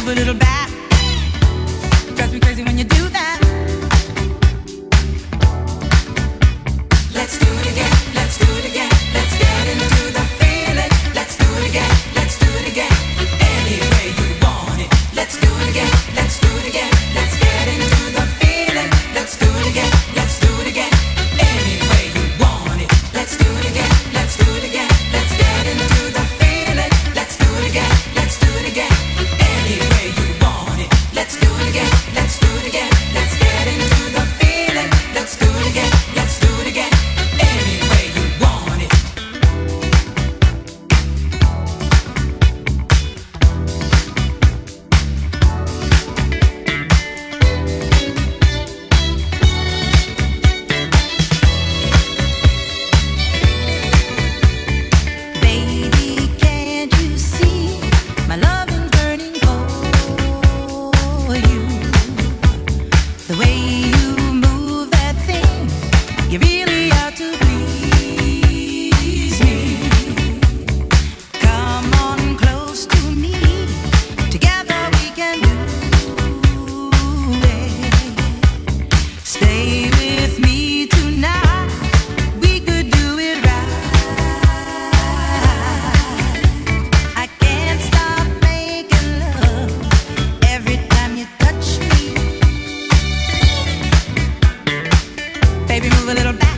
move a little back. Drives me crazy when you do that. a little.